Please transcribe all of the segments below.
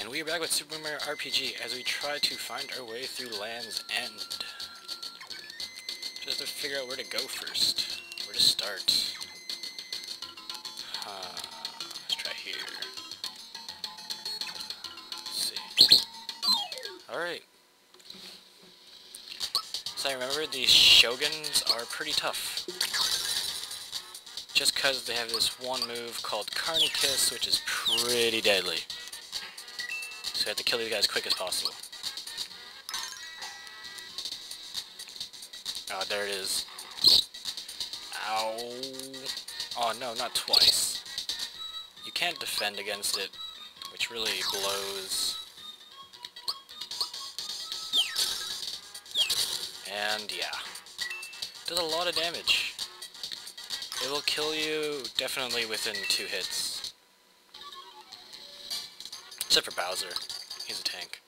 And we are back with Super Mario RPG as we try to find our way through Land's End. Just to figure out where to go first. Where to start. Uh, let's try here. Let's see. Alright. So I remember these Shoguns are pretty tough. Just because they have this one move called Carni-Kiss, which is pretty deadly. So we have to kill these guys as quick as possible. Oh, there it is. Ow. Oh, no, not twice. You can't defend against it, which really blows. And, yeah. Does a lot of damage. It will kill you definitely within two hits. Except for Bowser. He's a tank.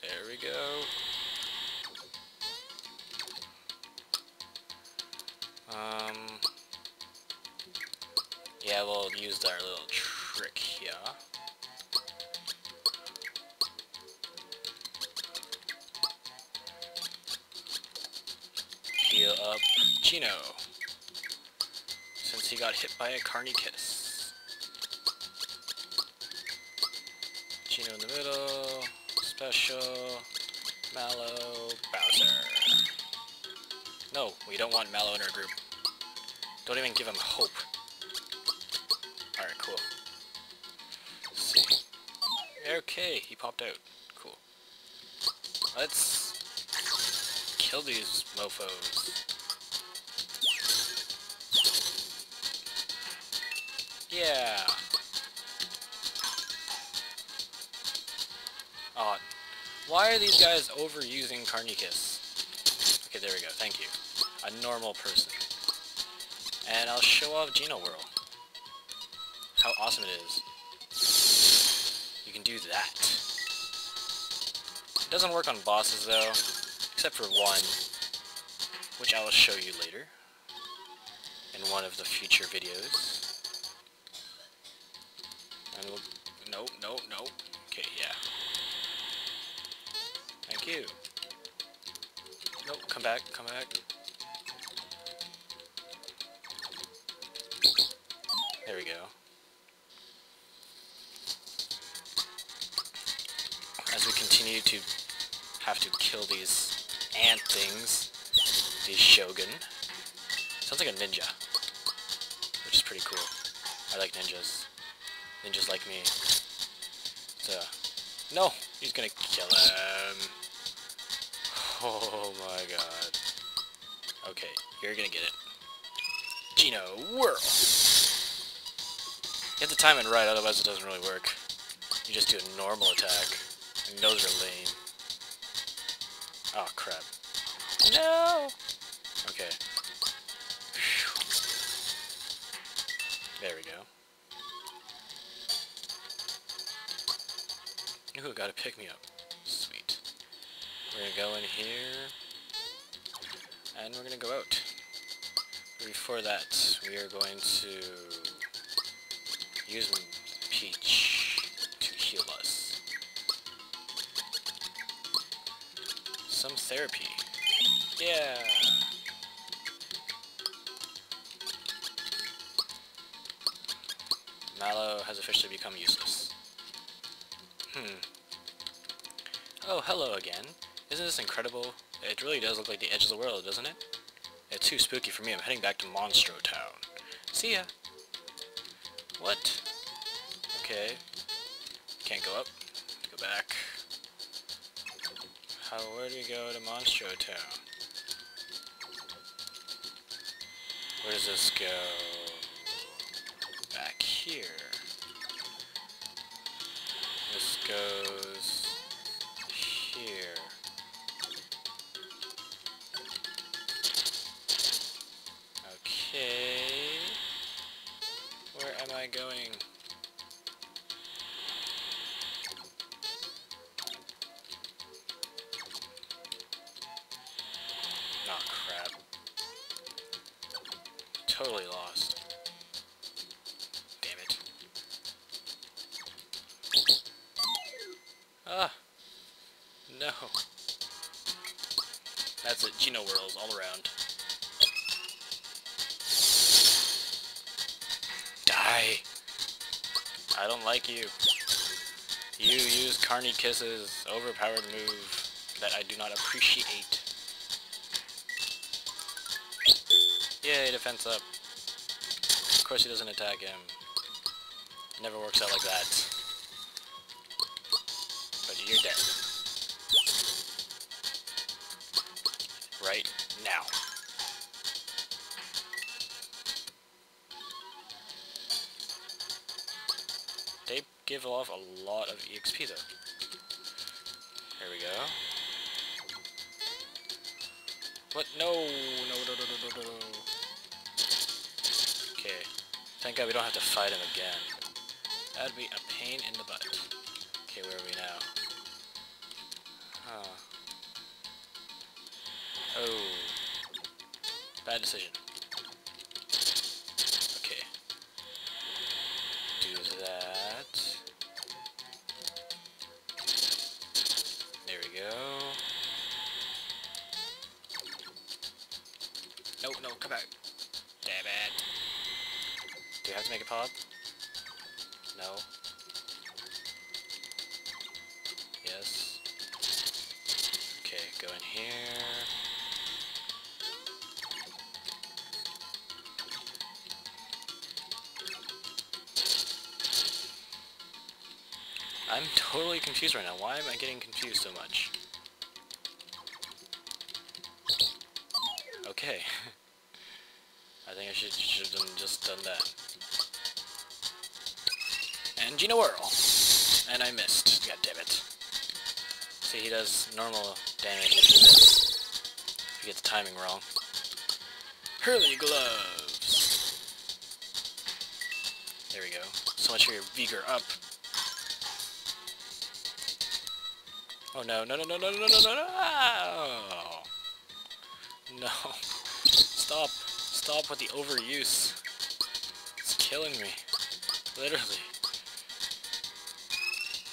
There we go. Um, yeah, we'll use our little trick here. Heal up Geno. Since he got hit by a Carni-Kiss. Geno in the middle. Special. Mallow. Bowser. No, we don't want Mallow in our group. Don't even give him hope. Alright, cool. Let's see. Okay, he popped out. Cool. Let's kill these mofos. Yeah. Oh, why are these guys overusing Carni-Kiss? Okay, there we go. Thank you. A normal person. And I'll show off Geno Whirl. How awesome it is. You can do that. It doesn't work on bosses though, except for one, which I will show you later in one of the future videos. And we'll... Nope, nope, nope. Okay, yeah. You. Nope, come back, come back. There we go. As we continue to have to kill these ant things, these Shogun. Sounds like a ninja, which is pretty cool. I like ninjas. Ninjas like me. So, no! He's gonna kill him! Oh my god. Okay, you're gonna get it. Geno, whirl! You have to time it right, otherwise it doesn't really work. You just do a normal attack. And those are lame. Oh, crap. No! Okay. There we go. Ooh, gotta pick me up. We're gonna go in here. And we're gonna go out. Before that, we are going to use Peach to heal us. Some therapy. Yeah! Mallow has officially become useless. Hmm. Oh, hello again. Isn't this incredible? It really does look like the edge of the world, doesn't it? It's too spooky for me. I'm heading back to Monstro Town. See ya! What? Okay. Can't go up. Go back. How, where do we go to Monstro Town? Where does this go? Back here. This goes here. going. Oh crap. Totally lost. Damn it. Ah! No. That's it, Geno Whirls all around. I don't like you. You use Carni-Kisses, overpowered move that I do not appreciate. Yay, defense up. Of course he doesn't attack him. never works out like that. But you're dead. Right now. Give off a lot of EXP though. Here we go. What? No! No, no, no, no, no, no. Okay. Thank God we don't have to fight him again. That'd be a pain in the butt. Okay, where are we now? Huh. Oh. Bad decision. Okay. Do that. Come back. Damn it. Do you have to make a pop? No. Yes. Okay, go in here. I'm totally confused right now. Why am I getting confused so much? Okay. I think I should should have just done that. And Geno Whirl! And I missed. God damn it. See, he does normal damage if you miss. If you get the timing wrong. Hurly Gloves! There we go. So much for your vigor up. Oh no, no, no, no, no, no, no, no, no! No. Stop. Stop with the overuse. It's killing me. Literally.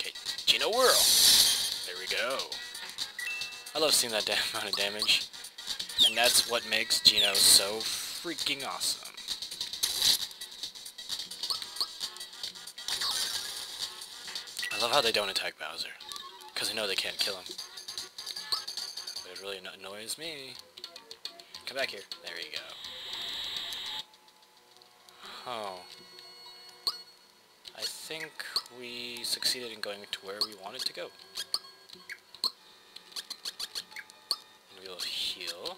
Okay, Geno Whirl. There we go. I love seeing that damn amount of damage. And that's what makes Geno so freaking awesome. I love how they don't attack Bowser. Because they know they can't kill him. But it really annoys me. Come back here. There you go. Oh. I think we succeeded in going to where we wanted to go. And we'll heal.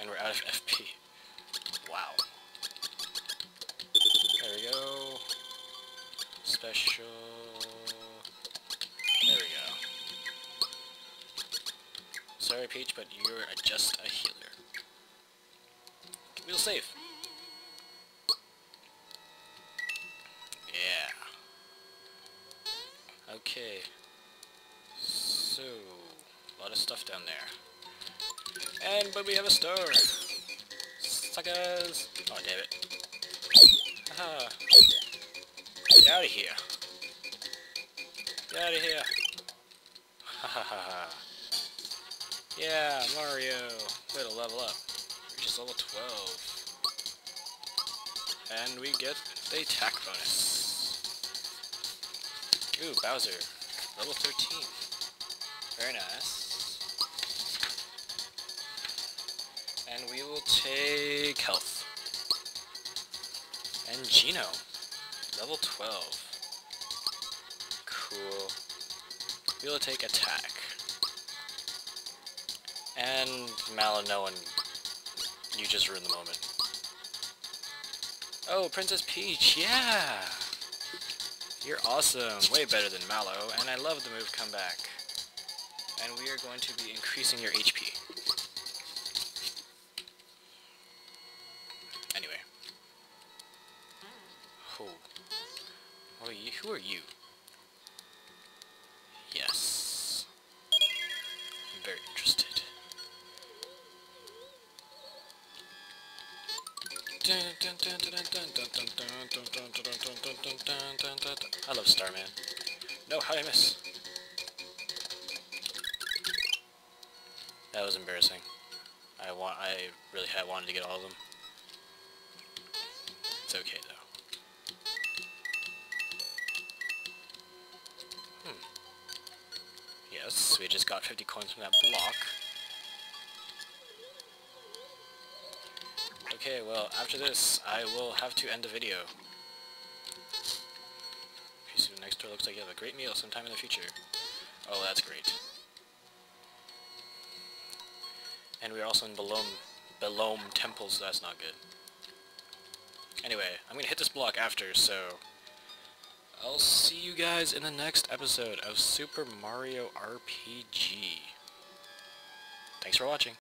And we're out of FP. Wow. There we go. Special... There we go. Sorry, Peach, but you're just a healer. We'll save. Yeah. Okay. So, a lot of stuff down there. And, but we have a star. Suckers! Oh, damn it. Haha. Get out of here. Get out of here. Ha ha ha ha. Yeah, Mario. Way to level up. Reaches level 12. And we get the attack bonus. Ooh, Bowser. Level 13. Very nice. And we will take health. And Geno, Level 12. Cool. We will take attack. And Mallow, no one... You just ruined the moment. Oh, Princess Peach, yeah! You're awesome, way better than Mallow, and I love the move comeback. And we are going to be increasing your HP. Anyway. Who? You, who are you? I love Starman. No, how I miss? That was embarrassing. I want. I really had wanted to get all of them. It's okay though. Hmm. Yes, we just got 50 coins from that block. Okay, well, after this, I will have to end the video. Piece of next door looks like you have a great meal sometime in the future. Oh, that's great. And we're also in Belome, Belome Temple, so that's not good. Anyway, I'm gonna hit this block after, so... I'll see you guys in the next episode of Super Mario RPG. Thanks for watching.